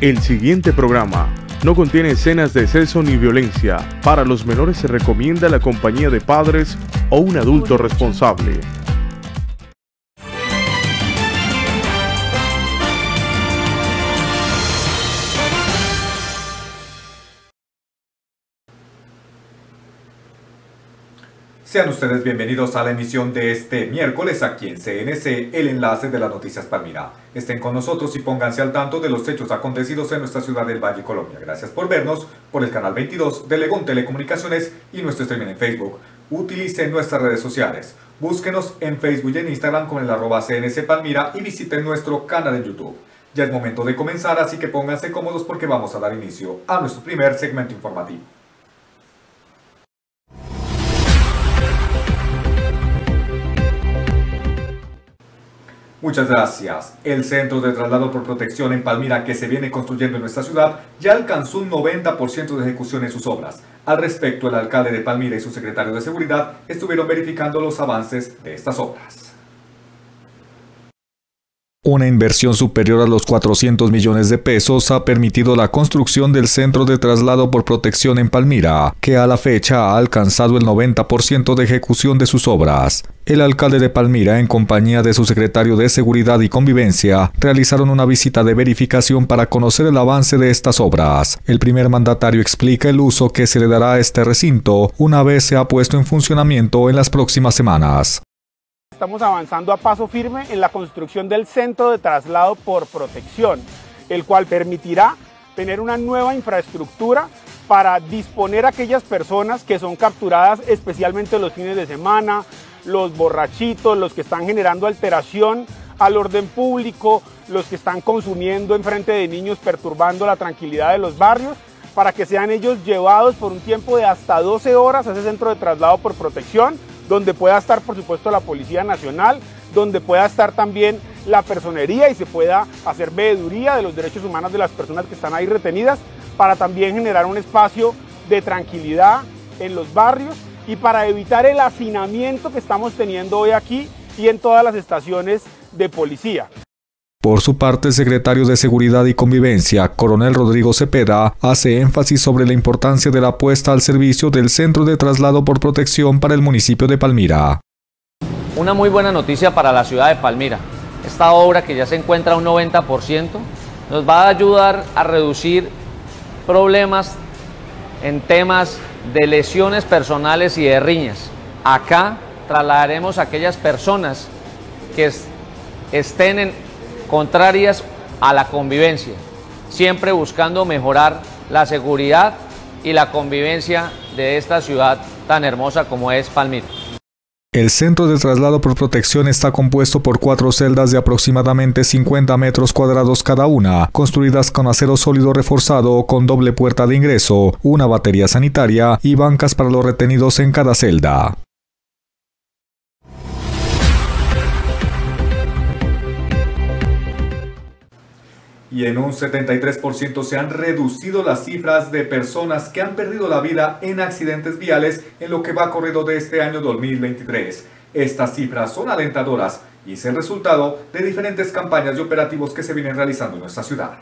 El siguiente programa no contiene escenas de sexo ni violencia. Para los menores se recomienda la compañía de padres o un adulto responsable. Sean ustedes bienvenidos a la emisión de este miércoles aquí en CNC, el enlace de las noticias Palmira. Estén con nosotros y pónganse al tanto de los hechos acontecidos en nuestra ciudad del Valle, Colombia. Gracias por vernos por el canal 22 de Legón Telecomunicaciones y nuestro streaming en Facebook. Utilicen nuestras redes sociales. Búsquenos en Facebook y en Instagram con el arroba CNC Palmira y visiten nuestro canal en YouTube. Ya es momento de comenzar, así que pónganse cómodos porque vamos a dar inicio a nuestro primer segmento informativo. Muchas gracias. El centro de traslado por protección en Palmira que se viene construyendo en nuestra ciudad ya alcanzó un 90% de ejecución en sus obras. Al respecto, el alcalde de Palmira y su secretario de Seguridad estuvieron verificando los avances de estas obras. Una inversión superior a los 400 millones de pesos ha permitido la construcción del Centro de Traslado por Protección en Palmira, que a la fecha ha alcanzado el 90% de ejecución de sus obras. El alcalde de Palmira, en compañía de su secretario de Seguridad y Convivencia, realizaron una visita de verificación para conocer el avance de estas obras. El primer mandatario explica el uso que se le dará a este recinto una vez se ha puesto en funcionamiento en las próximas semanas estamos avanzando a paso firme en la construcción del centro de traslado por protección, el cual permitirá tener una nueva infraestructura para disponer a aquellas personas que son capturadas especialmente los fines de semana, los borrachitos, los que están generando alteración al orden público, los que están consumiendo en frente de niños perturbando la tranquilidad de los barrios, para que sean ellos llevados por un tiempo de hasta 12 horas a ese centro de traslado por protección donde pueda estar por supuesto la Policía Nacional, donde pueda estar también la personería y se pueda hacer veeduría de los derechos humanos de las personas que están ahí retenidas, para también generar un espacio de tranquilidad en los barrios y para evitar el hacinamiento que estamos teniendo hoy aquí y en todas las estaciones de policía. Por su parte, el secretario de Seguridad y Convivencia, coronel Rodrigo Cepeda, hace énfasis sobre la importancia de la apuesta al servicio del Centro de Traslado por Protección para el municipio de Palmira. Una muy buena noticia para la ciudad de Palmira. Esta obra que ya se encuentra a un 90% nos va a ayudar a reducir problemas en temas de lesiones personales y de riñas. Acá trasladaremos a aquellas personas que estén en contrarias a la convivencia, siempre buscando mejorar la seguridad y la convivencia de esta ciudad tan hermosa como es Palmira. El centro de traslado por protección está compuesto por cuatro celdas de aproximadamente 50 metros cuadrados cada una, construidas con acero sólido reforzado con doble puerta de ingreso, una batería sanitaria y bancas para los retenidos en cada celda. Y en un 73% se han reducido las cifras de personas que han perdido la vida en accidentes viales en lo que va corrido de este año 2023. Estas cifras son alentadoras y es el resultado de diferentes campañas y operativos que se vienen realizando en nuestra ciudad.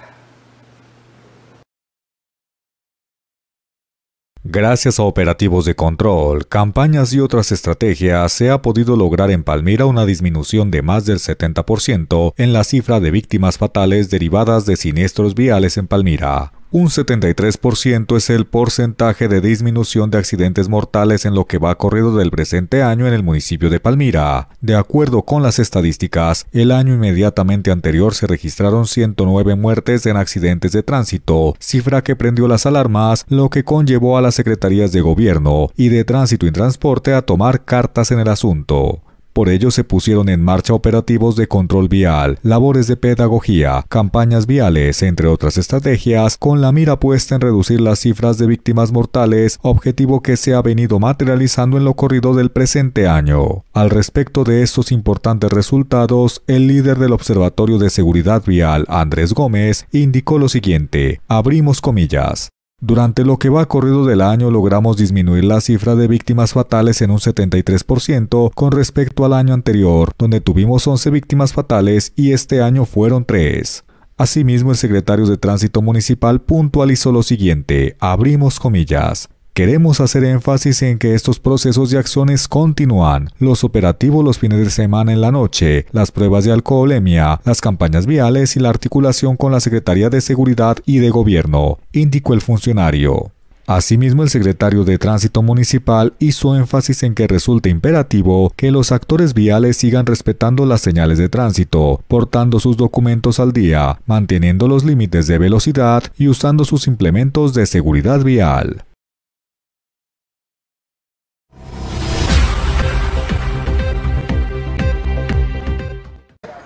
Gracias a operativos de control, campañas y otras estrategias, se ha podido lograr en Palmira una disminución de más del 70% en la cifra de víctimas fatales derivadas de siniestros viales en Palmira. Un 73% es el porcentaje de disminución de accidentes mortales en lo que va corrido del presente año en el municipio de Palmira. De acuerdo con las estadísticas, el año inmediatamente anterior se registraron 109 muertes en accidentes de tránsito, cifra que prendió las alarmas, lo que conllevó a las secretarías de gobierno y de tránsito y transporte a tomar cartas en el asunto. Por ello se pusieron en marcha operativos de control vial, labores de pedagogía, campañas viales, entre otras estrategias, con la mira puesta en reducir las cifras de víctimas mortales, objetivo que se ha venido materializando en lo corrido del presente año. Al respecto de estos importantes resultados, el líder del Observatorio de Seguridad Vial, Andrés Gómez, indicó lo siguiente, abrimos comillas. Durante lo que va corrido del año logramos disminuir la cifra de víctimas fatales en un 73% con respecto al año anterior, donde tuvimos 11 víctimas fatales y este año fueron 3. Asimismo, el secretario de Tránsito Municipal puntualizó lo siguiente, abrimos comillas. Queremos hacer énfasis en que estos procesos y acciones continúan, los operativos los fines de semana en la noche, las pruebas de alcoholemia, las campañas viales y la articulación con la Secretaría de Seguridad y de Gobierno, indicó el funcionario. Asimismo, el secretario de Tránsito Municipal hizo énfasis en que resulta imperativo que los actores viales sigan respetando las señales de tránsito, portando sus documentos al día, manteniendo los límites de velocidad y usando sus implementos de seguridad vial.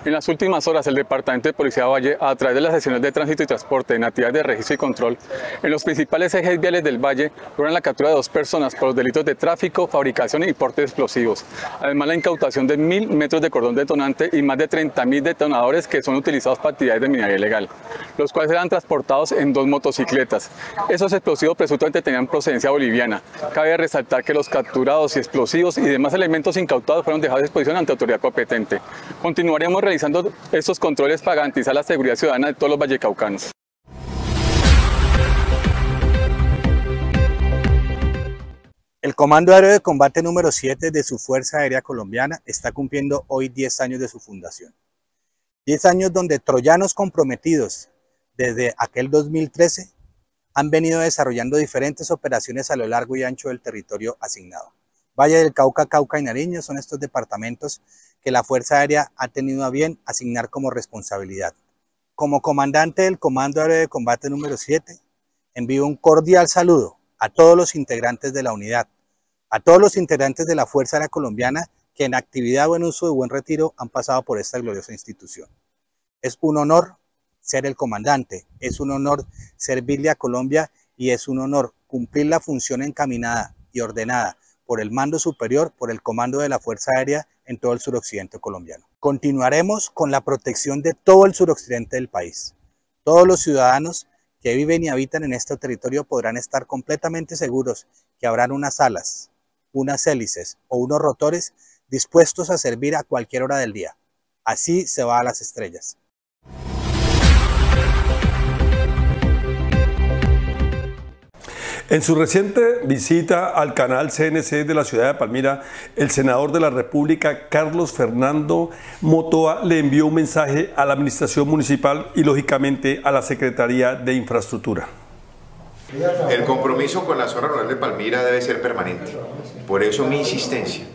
En las últimas horas, el Departamento de Policía Valle, a través de las sesiones de tránsito y transporte en actividades de registro y control, en los principales ejes viales del Valle, logran la captura de dos personas por los delitos de tráfico, fabricación y porte de explosivos. Además, la incautación de mil metros de cordón detonante y más de 30.000 detonadores que son utilizados para actividades de minería ilegal, los cuales eran transportados en dos motocicletas. Esos explosivos presuntamente tenían procedencia boliviana. Cabe resaltar que los capturados y explosivos y demás elementos incautados fueron dejados a disposición ante autoridad competente. Continuaremos realizando estos controles para garantizar la seguridad ciudadana de todos los vallecaucanos. El Comando Aéreo de Combate número 7 de su Fuerza Aérea Colombiana está cumpliendo hoy 10 años de su fundación. 10 años donde troyanos comprometidos desde aquel 2013 han venido desarrollando diferentes operaciones a lo largo y ancho del territorio asignado. Valle del Cauca, Cauca y Nariño son estos departamentos que la Fuerza Aérea ha tenido a bien asignar como responsabilidad. Como comandante del Comando Aéreo de Combate número 7, envío un cordial saludo a todos los integrantes de la unidad, a todos los integrantes de la Fuerza Aérea Colombiana que en actividad, buen uso y buen retiro han pasado por esta gloriosa institución. Es un honor ser el comandante, es un honor servirle a Colombia y es un honor cumplir la función encaminada y ordenada por el mando superior, por el comando de la Fuerza Aérea en todo el suroccidente colombiano. Continuaremos con la protección de todo el suroccidente del país. Todos los ciudadanos que viven y habitan en este territorio podrán estar completamente seguros que habrán unas alas, unas hélices o unos rotores dispuestos a servir a cualquier hora del día. Así se va a las estrellas. En su reciente visita al canal CNC de la ciudad de Palmira, el senador de la República, Carlos Fernando Motoa, le envió un mensaje a la administración municipal y lógicamente a la Secretaría de Infraestructura. El compromiso con la zona rural de Palmira debe ser permanente. Por eso mi insistencia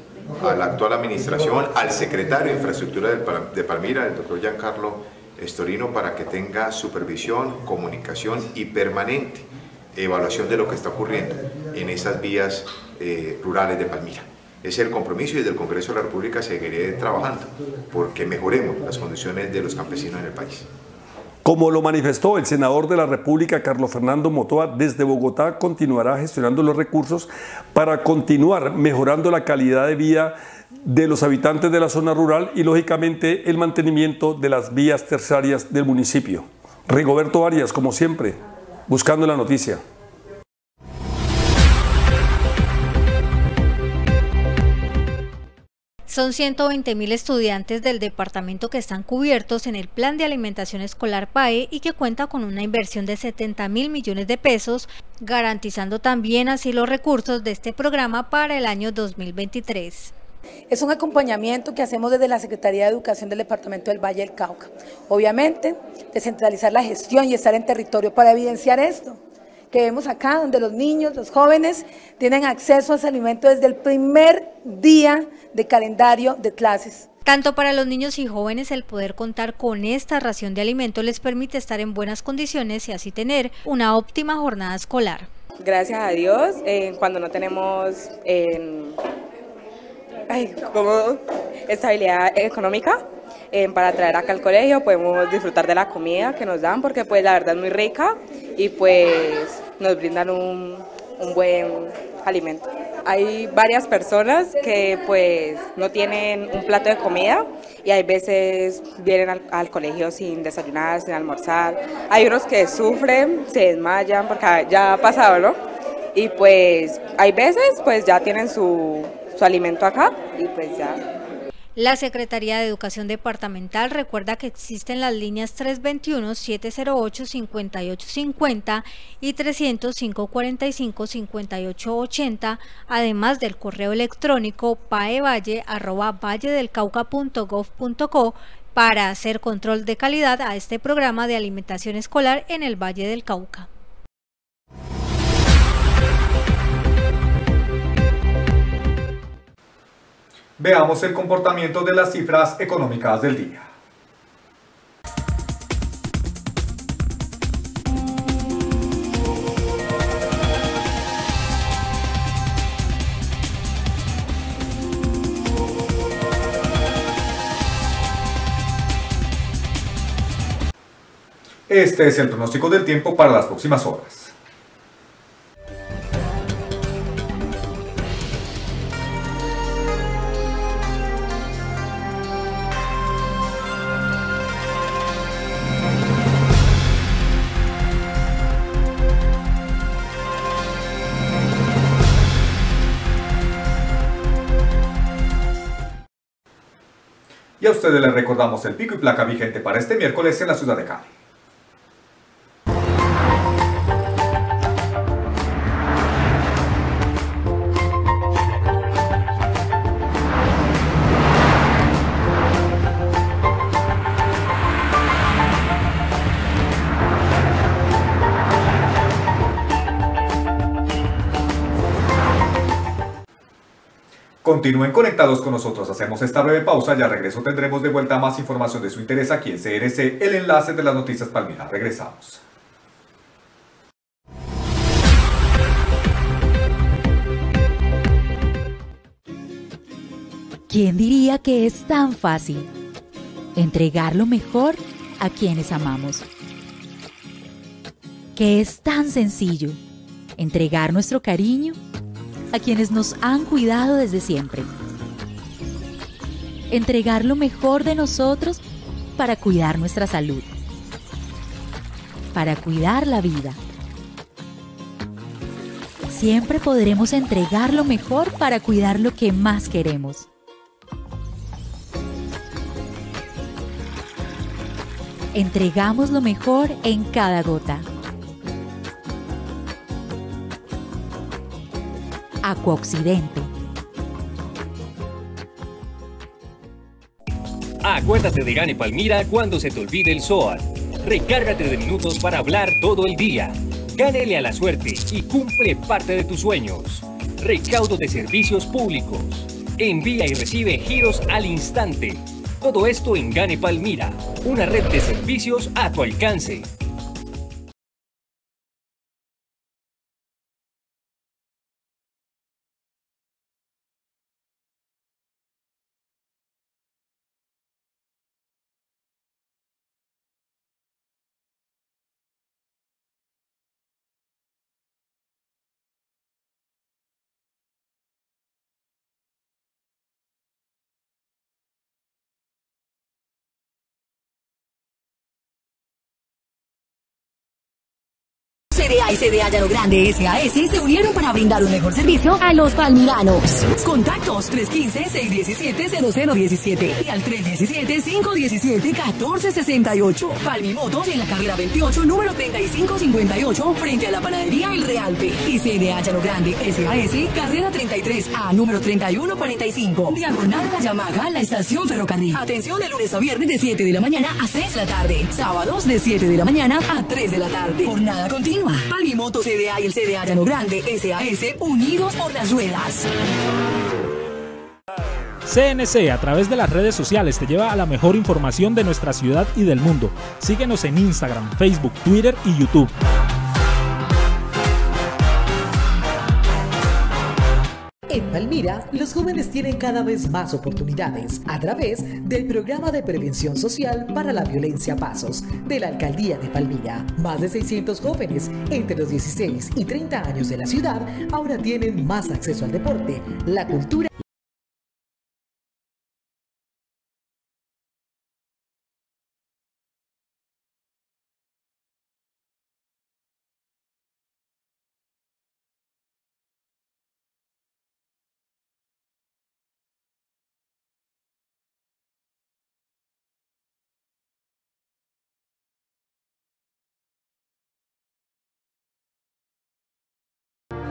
a la actual administración, al secretario de Infraestructura de Palmira, el doctor Giancarlo Estorino, para que tenga supervisión, comunicación y permanente evaluación de lo que está ocurriendo en esas vías eh, rurales de Palmira. Es el compromiso y desde el Congreso de la República seguiré trabajando porque mejoremos las condiciones de los campesinos en el país. Como lo manifestó el senador de la República, Carlos Fernando Motoa, desde Bogotá continuará gestionando los recursos para continuar mejorando la calidad de vida de los habitantes de la zona rural y, lógicamente, el mantenimiento de las vías terciarias del municipio. Rigoberto Arias, como siempre, buscando la noticia. Son 120 mil estudiantes del departamento que están cubiertos en el Plan de Alimentación Escolar PAE y que cuenta con una inversión de 70 mil millones de pesos, garantizando también así los recursos de este programa para el año 2023. Es un acompañamiento que hacemos desde la Secretaría de Educación del Departamento del Valle del Cauca. Obviamente, descentralizar la gestión y estar en territorio para evidenciar esto que vemos acá, donde los niños, los jóvenes tienen acceso a ese alimento desde el primer día de calendario de clases. Tanto para los niños y jóvenes el poder contar con esta ración de alimento les permite estar en buenas condiciones y así tener una óptima jornada escolar. Gracias a Dios, eh, cuando no tenemos eh, como estabilidad económica, eh, para traer acá al colegio, podemos disfrutar de la comida que nos dan porque pues la verdad es muy rica y pues nos brindan un, un buen alimento. Hay varias personas que pues no tienen un plato de comida y hay veces vienen al, al, colegio sin desayunar, sin almorzar. Hay unos que sufren, se desmayan porque ya ha pasado, ¿no? Y pues hay veces pues ya tienen su, su alimento acá y pues ya La Secretaría de Educación Departamental recuerda que existen las líneas 321-708-5850 y 305-45-5880, además del correo electrónico paevalle.valledelcauca.gov.co para hacer control de calidad a este programa de alimentación escolar en el Valle del Cauca. Veamos el comportamiento de las cifras económicas del día. Este es el pronóstico del tiempo para las próximas horas. Ustedes les recordamos el pico y placa vigente para este miércoles en la ciudad de Cali. Continúen conectados con nosotros, hacemos esta breve pausa, ya regreso tendremos de vuelta más información de su interés aquí en CNC, el enlace de las noticias Palmira. Regresamos. ¿Quién diría que es tan fácil entregar lo mejor a quienes amamos? Que es tan sencillo entregar nuestro cariño a quienes nos han cuidado desde siempre. Entregar lo mejor de nosotros para cuidar nuestra salud, para cuidar la vida. Siempre podremos entregar lo mejor para cuidar lo que más queremos. Entregamos lo mejor en cada gota. Acuoccidente. Acuérdate de Gane Palmira cuando se te olvide el SOAT. Recárgate de minutos para hablar todo el día. Gánele a la suerte y cumple parte de tus sueños. Recaudo de servicios públicos. Envía y recibe giros al instante. Todo esto en Gane Palmira, una red de servicios a tu alcance. CDA y CDA Llano Grande SAS se unieron para brindar un mejor servicio a los palmiranos. Contactos 315-617-0017 y al 317-517-1468. Palmimotos en la carrera 28, número 3558, frente a la panadería El Realpe. Y CDA Llano Grande SAS, carrera 33A, número 3145. Diagonal La Yamaga, la estación ferrocarril. Atención de lunes a viernes de 7 de la mañana a 6 de la tarde. Sábados de 7 de la mañana a 3 de la tarde. Jornada continua. Palmimoto CDA y el CDA Llano Grande SAS unidos por las ruedas. CNC a través de las redes sociales te lleva a la mejor información de nuestra ciudad y del mundo. Síguenos en Instagram, Facebook, Twitter y YouTube. En Palmira, los jóvenes tienen cada vez más oportunidades a través del programa de prevención social para la violencia Pasos de la Alcaldía de Palmira. Más de 600 jóvenes entre los 16 y 30 años de la ciudad ahora tienen más acceso al deporte, la cultura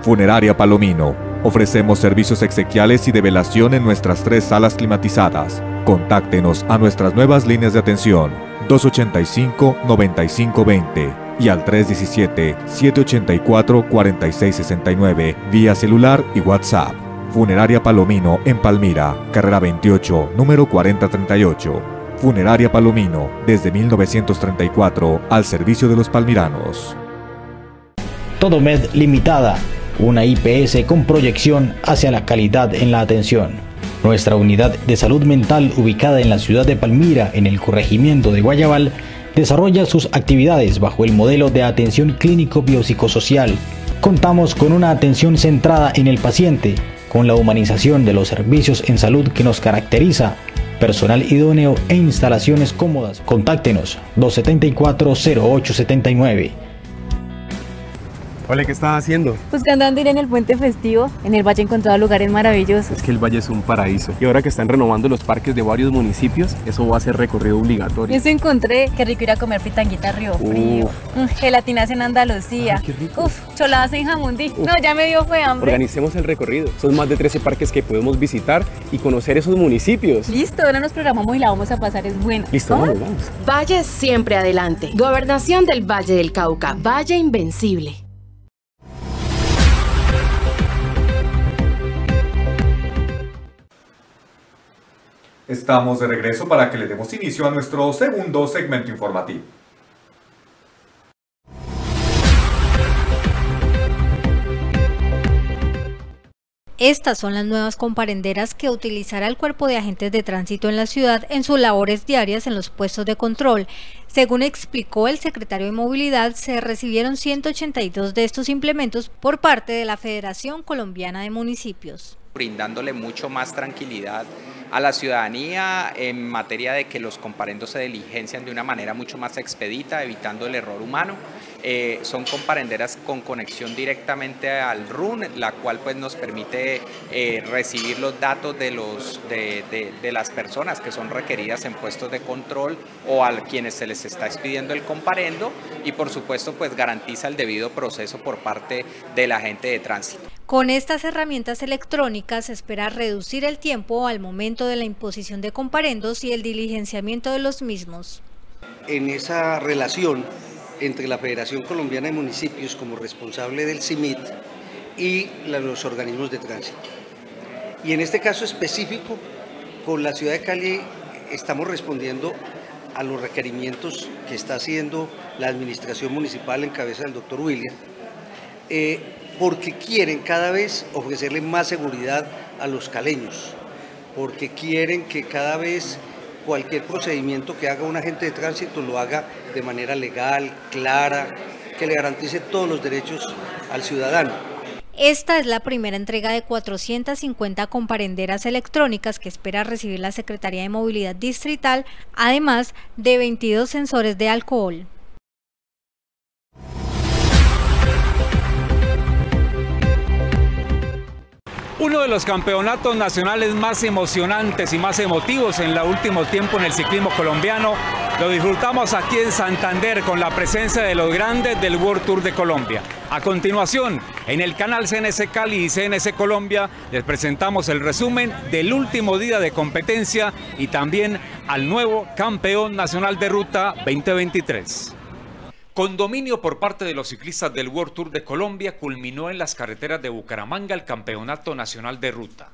Funeraria Palomino. Ofrecemos servicios exequiales y de velación en nuestras tres salas climatizadas. Contáctenos a nuestras nuevas líneas de atención 285-9520 y al 317-784-4669 vía celular y WhatsApp. Funeraria Palomino en Palmira, carrera 28, número 4038. Funeraria Palomino, desde 1934, al servicio de los palmiranos. Todo Med Limitada, una IPS con proyección hacia la calidad en la atención. Nuestra unidad de salud mental ubicada en la ciudad de Palmira, en el corregimiento de Guayabal, desarrolla sus actividades bajo el modelo de atención clínico biopsicosocial. Contamos con una atención centrada en el paciente, con la humanización de los servicios en salud que nos caracteriza, personal idóneo e instalaciones cómodas. Contáctenos 274-0879. Hola, ¿qué estás haciendo? Buscando ir en el puente festivo. En el valle he encontrado lugares maravillosos. Es que el valle es un paraíso. Y ahora que están renovando los parques de varios municipios, eso va a ser recorrido obligatorio. Eso encontré. Qué rico ir a comer fritanguita Río Frío. Mm, gelatinas en Andalucía. qué rico. Uf, choladas en Jamundí. No, ya me dio fue hambre. Organicemos el recorrido. Son más de 13 parques que podemos visitar y conocer esos municipios. Listo, ahora nos programamos y la vamos a pasar. Es bueno. Listo, vamos, vamos. Valle siempre adelante. Gobernación del Valle del Cauca. Valle Invencible. Estamos de regreso para que le demos inicio a nuestro segundo segmento informativo. Estas son las nuevas comparenderas que utilizará el cuerpo de agentes de tránsito en la ciudad en sus labores diarias en los puestos de control. Según explicó el secretario de Movilidad, se recibieron 182 de estos implementos por parte de la Federación Colombiana de Municipios. Brindándole mucho más tranquilidad a la ciudadanía en materia de que los comparendos se diligencian de una manera mucho más expedita, evitando el error humano. Eh, son comparenderas con conexión directamente al RUN, la cual pues nos permite eh, recibir los datos de, los, de, de, las personas que son requeridas en puestos de control o a quienes se les está expidiendo el comparendo y por supuesto pues garantiza el debido proceso por parte del agente de tránsito. Con estas herramientas electrónicas se espera reducir el tiempo al momento de la imposición de comparendos y el diligenciamiento de los mismos. En esa relación entre la Federación Colombiana de Municipios como responsable del CIMIT y los organismos de tránsito. Y en este caso específico, con la ciudad de Cali estamos respondiendo a los requerimientos que está haciendo la administración municipal en cabeza del doctor William. Eh, porque quieren cada vez ofrecerle más seguridad a los caleños, porque quieren que cada vez cualquier procedimiento que haga un agente de tránsito lo haga de manera legal, clara, que le garantice todos los derechos al ciudadano. Esta es la primera entrega de 450 comparenderas electrónicas que espera recibir la Secretaría de Movilidad Distrital, además de 22 sensores de alcohol. Uno de los campeonatos nacionales más emocionantes y más emotivos en el último tiempo en el ciclismo colombiano lo disfrutamos aquí en Santander con la presencia de los grandes del World Tour de Colombia. A continuación, en el canal CNC Cali y CNC Colombia les presentamos el resumen del último día de competencia y también al nuevo campeón nacional de ruta 2023. Con dominio por parte de los ciclistas del World Tour de Colombia, culminó en las carreteras de Bucaramanga el Campeonato Nacional de Ruta.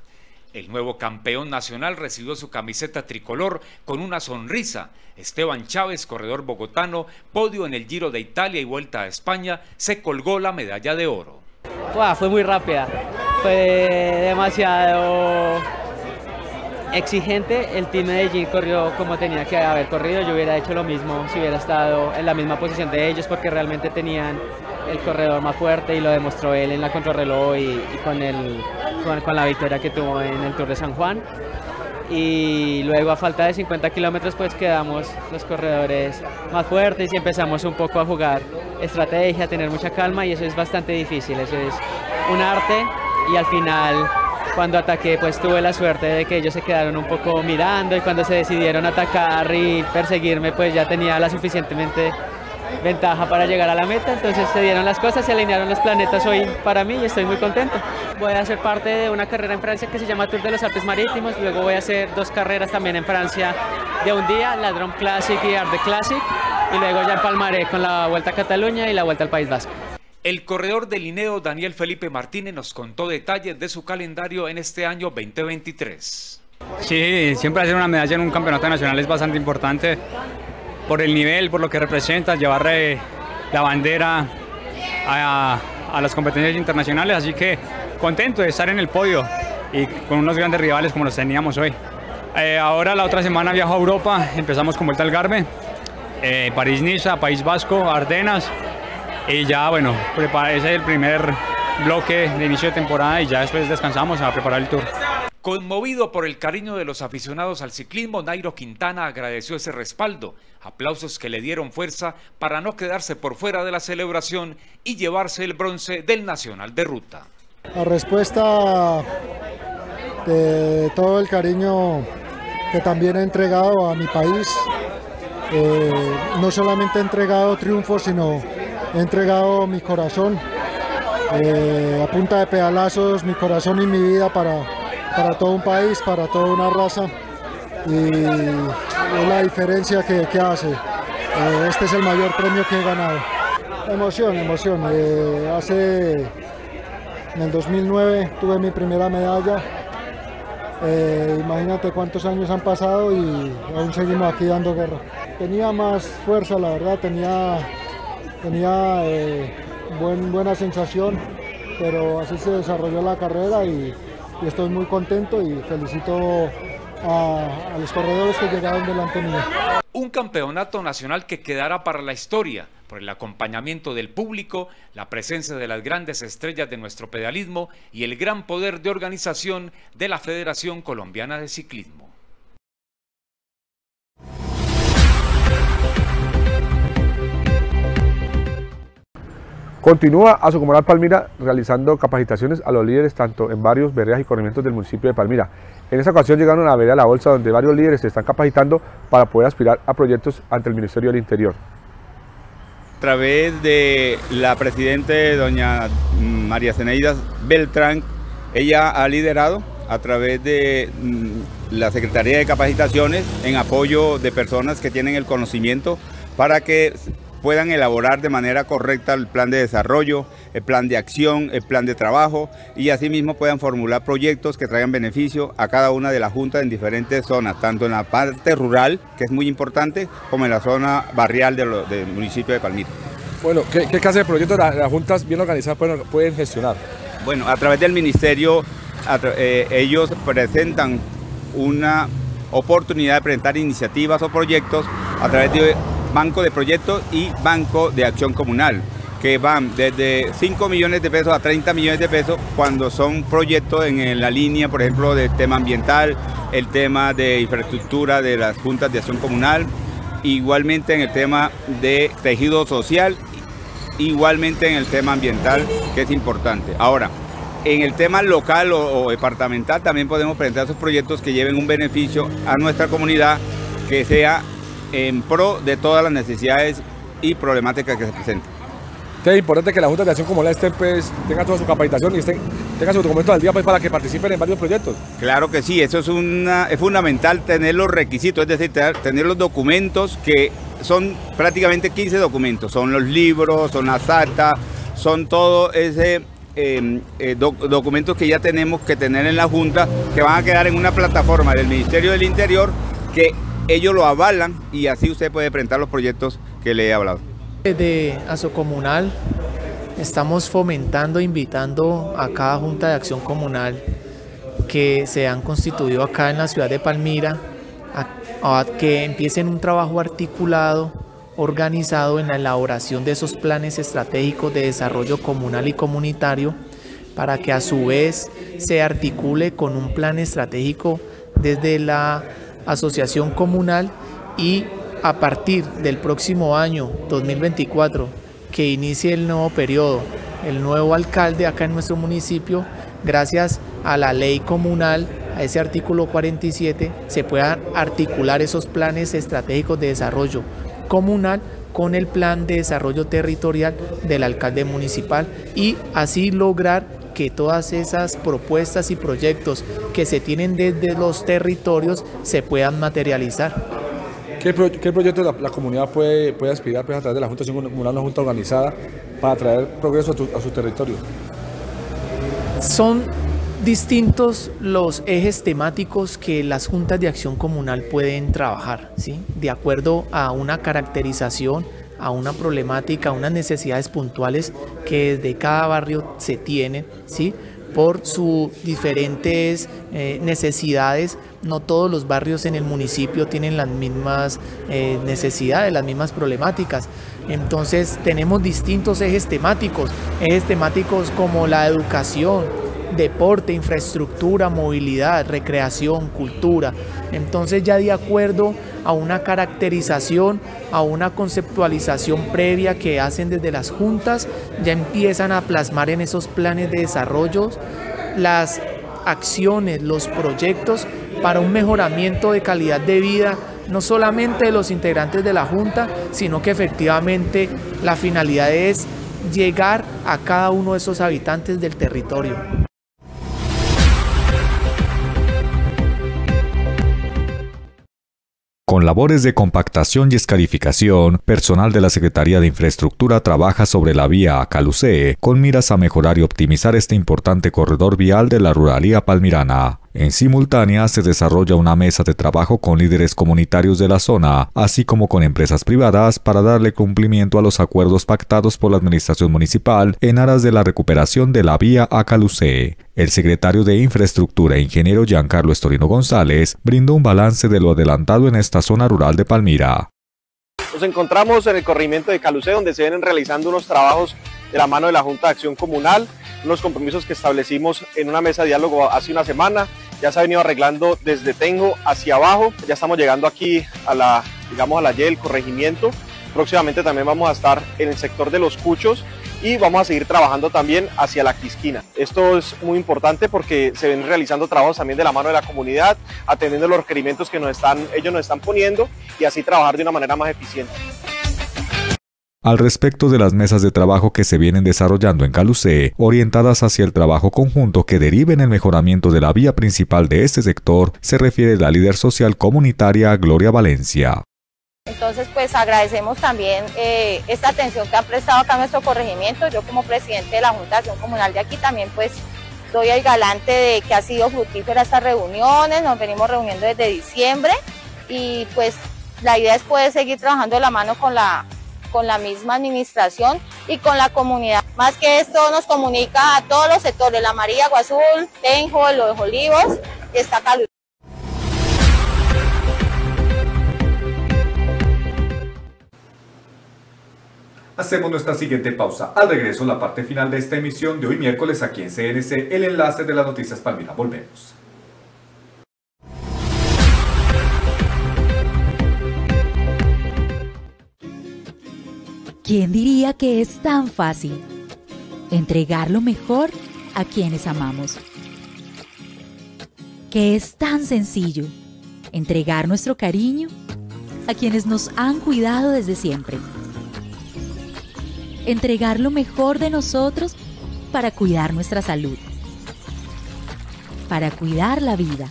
El nuevo campeón nacional recibió su camiseta tricolor con una sonrisa. Esteban Chávez, corredor bogotano, podio en el Giro de Italia y Vuelta a España, se colgó la medalla de oro. fue muy rápida, fue demasiado exigente, el team Medellín corrió como tenía que haber corrido, yo hubiera hecho lo mismo si hubiera estado en la misma posición de ellos porque realmente tenían el corredor más fuerte y lo demostró él en la contrarreloj y, con, el, con, la victoria que tuvo en el Tour de San Juan. Y luego a falta de 50 kilómetros pues quedamos los corredores más fuertes y empezamos un poco a jugar estrategia, a tener mucha calma y eso es bastante difícil, eso es un arte y al final cuando ataqué pues tuve la suerte de que ellos se quedaron un poco mirando y cuando se decidieron atacar y perseguirme pues ya tenía la suficientemente ventaja para llegar a la meta, entonces se dieron las cosas, se alinearon los planetas hoy para mí y estoy muy contento. Voy a ser parte de una carrera en Francia que se llama Tour de los Alpes Marítimos, luego voy a hacer dos carreras también en Francia de un día, la Drum Classic y Arde Classic, y luego ya empalmaré con la Vuelta a Cataluña y la Vuelta al País Vasco. El corredor del Lineo Daniel Felipe Martínez nos contó detalles de su calendario en este año 2023. Sí, siempre hacer una medalla en un campeonato nacional es bastante importante por el nivel, por lo que representa, llevar la bandera a, a, las competencias internacionales, así que contento de estar en el podio y con unos grandes rivales como los teníamos hoy. Eh, ahora la otra semana viajo a Europa, empezamos con Vuelta al Garbe, eh, París-Niza, País Vasco, Ardenas y ya bueno, ese es el primer bloque de inicio de temporada y ya después descansamos a preparar el tour. Conmovido por el cariño de los aficionados al ciclismo, Nairo Quintana agradeció ese respaldo, aplausos que le dieron fuerza para no quedarse por fuera de la celebración y llevarse el bronce del Nacional de Ruta. La respuesta de todo el cariño que también he entregado a mi país, eh, no solamente he entregado triunfos, sino he entregado mi corazón, eh, a punta de pedalazos, mi corazón y mi vida para para todo un país, para toda una raza y es la diferencia que, hace. Eh, este es el mayor premio que he ganado. Emoción, emoción. Eh, hace, en el 2009 tuve mi primera medalla. Imagínate cuántos años han pasado y aún seguimos aquí dando guerra. Tenía más fuerza, la verdad, tenía, tenía buen, buena sensación, pero así se desarrolló la carrera y, y estoy muy contento y felicito a, a, los corredores que llegaron delante mío. Un campeonato nacional que quedará para la historia por el acompañamiento del público, la presencia de las grandes estrellas de nuestro pedalismo y el gran poder de organización de la Federación Colombiana de Ciclismo. Continúa a su comunidad Palmira realizando capacitaciones a los líderes tanto en varios veredas y corregimientos del municipio de Palmira. En esta ocasión llegaron a la vereda La Bolsa donde varios líderes se están capacitando para poder aspirar a proyectos ante el Ministerio del Interior. A través de la presidente doña María Zeneida Beltrán, ella ha liderado a través de mm, la Secretaría de Capacitaciones en apoyo de personas que tienen el conocimiento para que puedan elaborar de manera correcta el plan de desarrollo, el plan de acción, el plan de trabajo y asimismo puedan formular proyectos que traigan beneficio a cada una de las juntas en diferentes zonas, tanto en la parte rural, que es muy importante, como en la zona barrial del municipio de Palmira. Bueno, ¿qué, clase de proyectos las, juntas bien organizadas pueden, gestionar? Bueno, a través del ministerio eh, ellos presentan una oportunidad de presentar iniciativas o proyectos a través de banco de proyectos y banco de acción comunal, que van desde 5 millones de pesos a 30 millones de pesos cuando son proyectos en, la línea, por ejemplo, del tema ambiental, el tema de infraestructura de las juntas de acción comunal, igualmente en el tema de tejido social, igualmente en el tema ambiental, que es importante. Ahora, en el tema local o, o, departamental también podemos presentar esos proyectos que lleven un beneficio a nuestra comunidad que sea en pro de todas las necesidades y problemáticas que se presentan. Es importante que la Junta de Acción Comunal esté, pues, tenga toda su capacitación y estén, tenga su documento al día pues, para que participen en varios proyectos. Claro que sí, eso es, una, es fundamental tener los requisitos, es decir, tener los documentos que son prácticamente 15 documentos, son los libros, son las actas, son todo ese em, eh, documentos que ya tenemos que tener en la Junta, que van a quedar en una plataforma del Ministerio del Interior que ellos lo avalan y así usted puede presentar los proyectos que le he hablado. Desde Comunal estamos fomentando, invitando a cada Junta de Acción Comunal que se han constituido acá en la ciudad de Palmira a, que empiecen un trabajo articulado, organizado en la elaboración de esos planes estratégicos de desarrollo comunal y comunitario para que a su vez se articule con un plan estratégico desde la asociación comunal y a partir del próximo año 2024 que inicie el nuevo periodo, el nuevo alcalde acá en nuestro municipio, gracias a la ley comunal, a ese artículo 47, se puedan articular esos planes estratégicos de desarrollo comunal con el plan de desarrollo territorial del alcalde municipal y así lograr que todas esas propuestas y proyectos que se tienen desde los territorios se puedan materializar. ¿Qué, pro qué proyecto la, la, comunidad puede, puede aspirar pues, a través de la Junta Comunal, una Junta organizada, para traer progreso a, tu, a su territorio? Son distintos los ejes temáticos que las juntas de acción comunal pueden trabajar, ¿sí? de acuerdo a una caracterización, a una problemática, a unas necesidades puntuales que desde cada barrio se tienen, ¿sí? por sus diferentes eh, necesidades. No todos los barrios en el municipio tienen las mismas eh, necesidades, las mismas problemáticas. Entonces tenemos distintos ejes temáticos, ejes temáticos como la educación, deporte, infraestructura, movilidad, recreación, cultura. Entonces ya de acuerdo a una caracterización, a una conceptualización previa que hacen desde las juntas, ya empiezan a plasmar en esos planes de desarrollo las acciones, los proyectos para un mejoramiento de calidad de vida no solamente de los integrantes de la Junta, sino que efectivamente la finalidad es llegar a cada uno de esos habitantes del territorio. Con labores de compactación y escarificación, personal de la Secretaría de Infraestructura trabaja sobre la vía a Calucé, con miras a mejorar y optimizar este importante corredor vial de la ruralía palmirana. En simultánea se desarrolla una mesa de trabajo con líderes comunitarios de la zona, así como con empresas privadas para darle cumplimiento a los acuerdos pactados por la administración municipal en aras de la recuperación de la vía a Calucé. El secretario de Infraestructura, ingeniero Giancarlo Estorino González, brindó un balance de lo adelantado en esta zona rural de Palmira. Nos encontramos en el corrimiento de Calucé, donde se vienen realizando unos trabajos de la mano de la Junta de Acción Comunal, unos compromisos que establecimos en una mesa de diálogo hace una semana, ya se ha venido arreglando desde Tengo hacia abajo, ya estamos llegando aquí a la, digamos, a la Y del corregimiento, próximamente también vamos a estar en el sector de los Cuchos y vamos a seguir trabajando también hacia la Quisquina. Esto es muy importante porque se ven realizando trabajos también de la mano de la comunidad, atendiendo los requerimientos que ellos nos están poniendo y así trabajar de una manera más eficiente. Al respecto de las mesas de trabajo que se vienen desarrollando en Calucé, orientadas hacia el trabajo conjunto que derive en el mejoramiento de la vía principal de este sector, se refiere la líder social comunitaria Gloria Valencia. Entonces, pues agradecemos también eh, esta atención que han prestado acá nuestro corregimiento. Yo como presidente de la Junta de Acción Comunal de aquí también pues doy el galante de que ha sido fructífera estas reuniones, nos venimos reuniendo desde diciembre y pues la idea es poder seguir trabajando de la mano con la con la misma administración y con la comunidad. Más que esto nos comunica a todos los sectores, la María, Guazul, Tenjo, Los Olivos y está Calu. Hacemos nuestra siguiente pausa. Al regreso, la parte final de esta emisión de hoy miércoles aquí en CNC, el enlace de las noticias Palmira. Volvemos. ¿Quién diría que es tan fácil entregar lo mejor a quienes amamos? Que es tan sencillo entregar nuestro cariño a quienes nos han cuidado desde siempre. Entregar lo mejor de nosotros para cuidar nuestra salud, para cuidar la vida.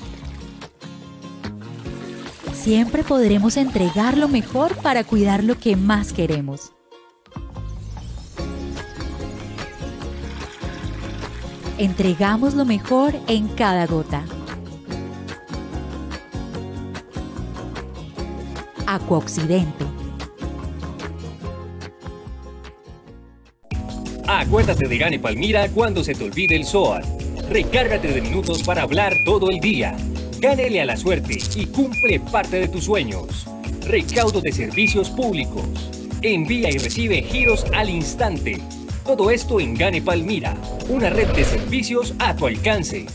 Siempre podremos entregar lo mejor para cuidar lo que más queremos. Entregamos lo mejor en cada gota. Acuoccidente. Acuérdate de Gane Palmira cuando se te olvide el SOAT. Recárgate de minutos para hablar todo el día. Gánele a la suerte y cumple parte de tus sueños. Recaudo de servicios públicos. Envía y recibe giros al instante todo esto en Gane Palmira, una red de servicios a tu alcance.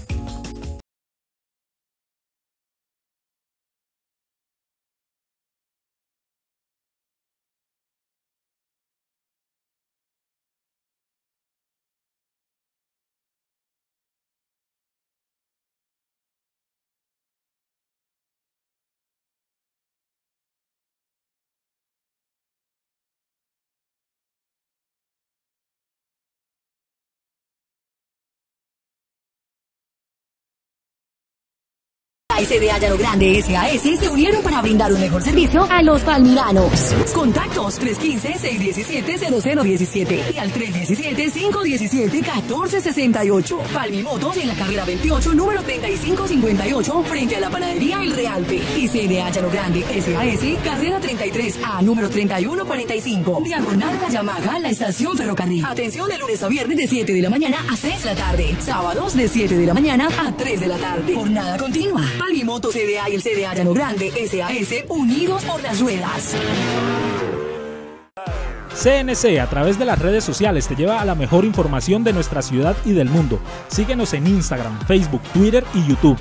Palmira y CDA Llano Grande SAS se unieron para brindar un mejor servicio a los palmiranos. Contactos 315-617-0017 y al 317-517-1468. Palmimotos en la carrera 28, número 3558, frente a la panadería El Realpe. Y CDA Llano Grande SAS, carrera 33A, número 3145. Diagonal La Yamaha, la estación ferrocarril. Atención de lunes a viernes de 7 de la mañana a 6 de la tarde. Sábados de 7 de la mañana a 3 de la tarde. Jornada continua. Palmimoto CDA y el CDA Llano Grande SAS unidos por las ruedas. CNC a través de las redes sociales te lleva a la mejor información de nuestra ciudad y del mundo. Síguenos en Instagram, Facebook, Twitter y YouTube.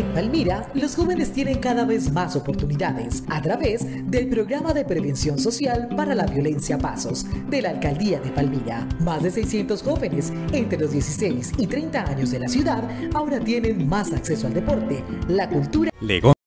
En Palmira, los jóvenes tienen cada vez más oportunidades a través del programa de prevención social para la violencia Pasos de la Alcaldía de Palmira. Más de 600 jóvenes entre los 16 y 30 años de la ciudad ahora tienen más acceso al deporte, la cultura. Legón.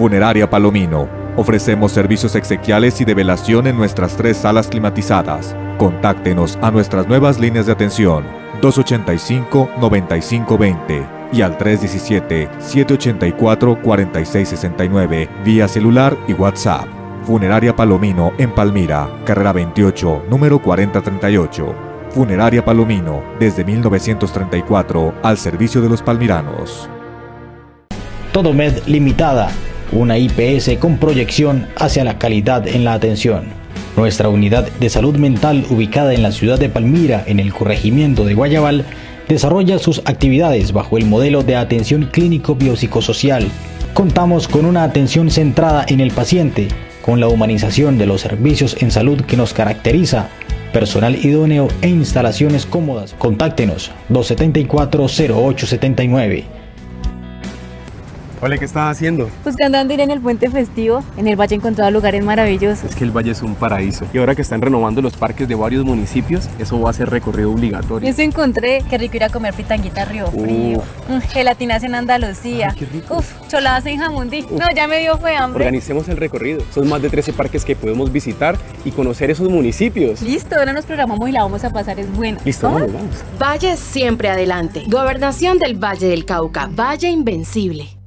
Funeraria Palomino. Ofrecemos servicios exequiales y de velación en nuestras tres salas climatizadas. Contáctenos a nuestras nuevas líneas de atención 285-9520 y al 317-784-4669 vía celular y WhatsApp. Funeraria Palomino en Palmira, carrera 28, número 4038. Funeraria Palomino, desde 1934, al servicio de los palmiranos. Todo Med Limitada, una IPS con proyección hacia la calidad en la atención. Nuestra unidad de salud mental ubicada en la ciudad de Palmira, en el corregimiento de Guayabal, desarrolla sus actividades bajo el modelo de atención clínico biopsicosocial. Contamos con una atención centrada en el paciente, con la humanización de los servicios en salud que nos caracteriza, personal idóneo e instalaciones cómodas. Contáctenos 274-0879. Hola, ¿qué estás haciendo? Buscando a ir en el puente festivo. En el valle he encontrado lugares maravillosos. Es que el valle es un paraíso. Y ahora que están renovando los parques de varios municipios, eso va a ser recorrido obligatorio. Eso encontré. Qué rico ir a comer fritanguita Río Frío. Mm, gelatinas en Andalucía. qué rico. Uf, choladas en Jamundí. No, ya me dio fue hambre. Organicemos el recorrido. Son más de 13 parques que podemos visitar y conocer esos municipios. Listo, ahora nos programamos y la vamos a pasar. Es bueno. Listo, vamos, vamos. Valle siempre adelante. Gobernación del Valle del Cauca. Valle Invencible.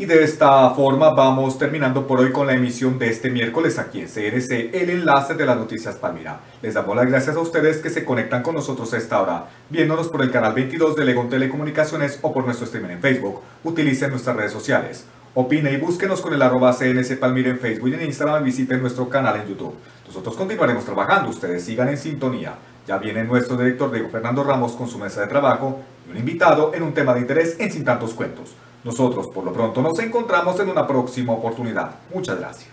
Y de esta forma vamos terminando por hoy con la emisión de este miércoles aquí en CNC, el enlace de las noticias Palmira. Les damos las gracias a ustedes que se conectan con nosotros a esta hora, viéndonos por el canal 22 de Legón Telecomunicaciones o por nuestro streaming en Facebook. Utilicen nuestras redes sociales. Opine y búsquenos con el arroba CNC Palmira en Facebook y en Instagram y visiten nuestro canal en YouTube. Nosotros continuaremos trabajando, ustedes sigan en sintonía. Ya viene nuestro director Diego Fernando Ramos con su mesa de trabajo y un invitado en un tema de interés en Sin Tantos Cuentos. Nosotros, por lo pronto, nos encontramos en una próxima oportunidad. Muchas gracias.